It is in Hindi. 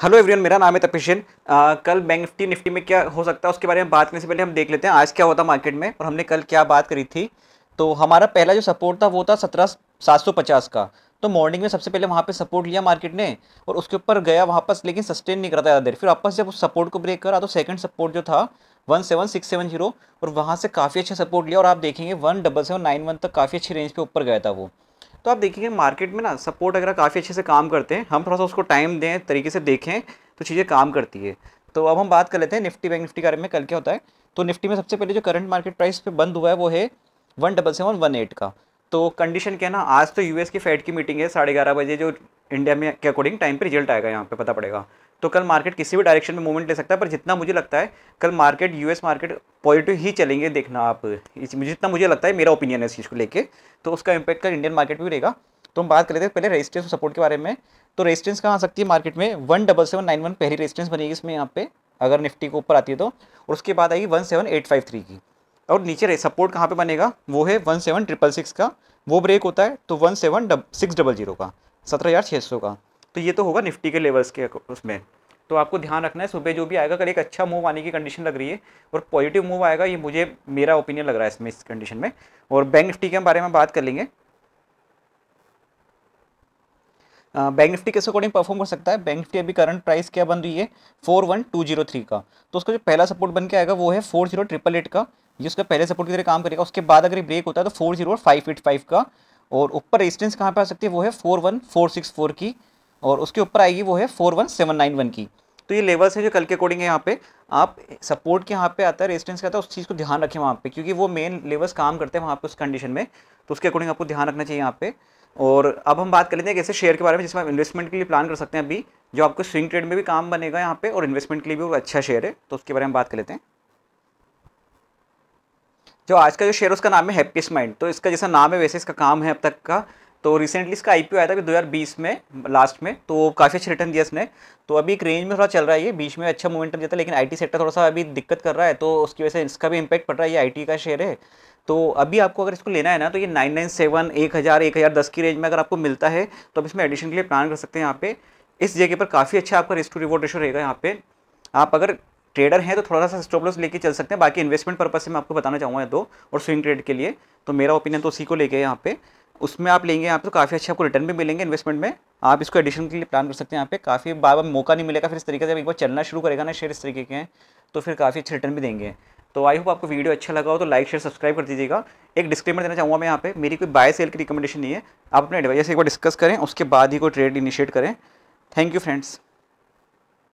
हेलो एवरीवन मेरा नाम है तपिशन कल बैंक निफ्टी निफ्टी में क्या हो सकता है उसके बारे में बात करने से पहले हम देख लेते हैं आज क्या होता मार्केट में और हमने कल क्या बात करी थी। तो हमारा पहला जो सपोर्ट था वो था सत्रह, सात सौ पचास का। तो मॉर्निंग में सबसे पहले वहाँ पे सपोर्ट लिया मार्केट ने और उसके ऊपर गया वापस लेकिन सस्टेन नहीं करता ज़्यादा देर। फिर वापस जब उस सपोर्ट को ब्रेक करा तो सेकंड सपोर्ट जो था, one seven, six seven zero, और वहाँ से काफ़ी अच्छा सपोर्ट लिया और आप देखेंगे one double seven, nine one तक काफ़ी अच्छी रेंज पे ऊपर गया था वो। तो आप देखेंगे मार्केट में ना सपोर्ट अगर काफ़ी अच्छे से काम करते हैं। हम थोड़ा सा उसको टाइम दें, तरीके से देखें तो चीज़ें काम करती है। तो अब हम बात कर लेते हैं निफ्टी बैंक निफ्टी के बारे में कल क्या होता है। तो निफ्टी में सबसे पहले जो करंट मार्केट प्राइस पे बंद हुआ है वो है one double seven one eight का। तो कंडीशन क्या है ना, आज तो यूएस की फेड की मीटिंग है, साढ़े ग्यारह बजे जो इंडिया में के अकॉर्डिंग टाइम पे रिज़ल्ट आएगा यहाँ पे, पता पड़ेगा। तो कल मार्केट किसी भी डायरेक्शन में मूवमेंट ले सकता है, पर जितना मुझे लगता है, कल मार्केट यूएस मार्केट पॉजिटिव ही चलेंगे देखना आप। जितना मुझे लगता है, मेरा ओपिनियन है इस चीज़ को लेके। तो उसका इम्पैक्ट कल इंडियन मार्केट भी रहेगा। तो हम बात कर लेते हैं पहले रेजिस्टेंस और सपोर्ट के बारे में। तो रेजिस्टेंस कहाँ आ सकती है मार्केट में? One double seven nine one पहली रेजिस्टेंस बनेगी इसमें यहाँ पे, अगर निफ्टी के ऊपर आती है तो। और उसके बाद आएगी one seven eight five three की। और नीचे सपोर्ट कहाँ पे बनेगा? वो है वन सेवन ट्रिपल सिक्स का। वो ब्रेक होता है तो one seven six double zero का, सत्रह हज़ार छः सौ का। तो ये तो होगा निफ्टी के लेवल्स के उसमें। तो आपको ध्यान रखना है, सुबह जो भी आएगा, कल एक अच्छा मूव आने की कंडीशन लग रही है और पॉजिटिव मूव आएगा, ये मुझे, मेरा ओपिनियन लग रहा है इसमें, इस कंडीशन में। और बैंक निफ्टी के बारे में बात कर लेंगे। बैंक निफ्टी के अकॉर्डिंग परफॉर्म कर सकता है। बैंक निफ्टी अभी करंट प्राइस क्या बन रही है? Four one two zero three का। तो उसका जो पहला सपोर्ट बन के आएगा, वो है फोर ज़ीरो ट्रिपल एट का। ये उसका पहले सपोर्ट की तरह काम करेगा। उसके बाद अगर ब्रेक होता है तो four zero five eight five का। और ऊपर रेजिस्टेंस कहाँ पे आ सकती है, वो है four one four six four की। और उसके ऊपर आएगी वो है four one seven nine one की। तो ये लेवल्स है जो कल के अकॉर्डिंग है यहाँ पे। आप सपोर्ट के यहाँ पे आता है, रेजिस्टेंस का आता है उस चीज़ को ध्यान रखें वहाँ पे, क्योंकि वो मेन लेवल्स काम करते हैं वहाँ पे उस कंडीशन में। तो उसके अकॉर्डिंग आपको ध्यान रखना चाहिए यहाँ पे। और अब हम बात कर लेते हैं कैसे शेयर के बारे में, जिसमें आप इन्वेस्टमेंट के लिए प्लान कर सकते हैं अभी, जो आपको स्विंग ट्रेड में भी काम बनेगा यहाँ पे, और इन्वेस्टमेंट के लिए भी वो अच्छा शेयर है। तो उसके बारे में बात कर लेते हैं। जो आज का जो शेयर उसका नाम है हैप्पीस्ट माइंड तो इसका जैसा नाम है, वैसे इसका काम है अब तक का। तो रिसेंटली इसका आईपीओ आया था 2020 में लास्ट में तो काफ़ी अच्छा रिटर्न दिया इसने। तो अभी एक रेंज में थोड़ा चल रहा है ये, बीच में अच्छा मोमेंटम देता है लेकिन आईटी सेक्टर थोड़ा सा अभी दिक्कत कर रहा है तो उसकी वजह से इसका भी इम्पैक्ट पड़ रहा है, ये आईटी का शेयर है। तो अभी आपको अगर इसको लेना है ना तो ये नाइन नाइन सेवन एक हज़ार एक हज़ार दस की रेंज में अगर आपको मिलता है तो आप इसमें एडिशन के लिए प्लान कर सकते हैं यहाँ पे। इस जगह पर काफ़ी अच्छा आपका रिस्क टू रिवॉर्ड रेशो रहेगा यहाँ पे। आप अगर ट्रेडर हैं तो थोड़ा सा स्टॉप लॉस लेके चल सकते हैं, बाकी इन्वेस्टमेंट पर्पज से मैं आपको बताना चाहूँगा दो, और स्विंग ट्रेड के लिए। तो मेरा ओपिनियन तो उसी को लेके यहाँ पे। उसमें आप लेंगे, यहाँ पे तो काफ़ी अच्छे आपको रिटर्न भी मिलेंगे इन्वेस्टमेंट में। आप इसको एडिशन के लिए प्लान कर सकते हैं यहाँ पे। काफ़ी बार बार मौका नहीं मिलेगा, फिर इस तरीके से एक बार चलना शुरू करेगा ना शेयर इस तरीके के हैं तो फिर काफ़ी अच्छे रिटर्न भी देंगे। तो आई होप आपको वीडियो अच्छा लगा हो तो लाइक शेयर सब्सक्राइब कर दीजिएगा। एक डिस्क्लेमर देना चाहूँगा मैं यहाँ पे, मेरी कोई बाय सेल की रिकमेंडेशन नहीं है। आप अपने एडवाइस एक बार डिस्कस करें, उसके बाद ही कोई ट्रेड इनिशिएट करें। Thank you friends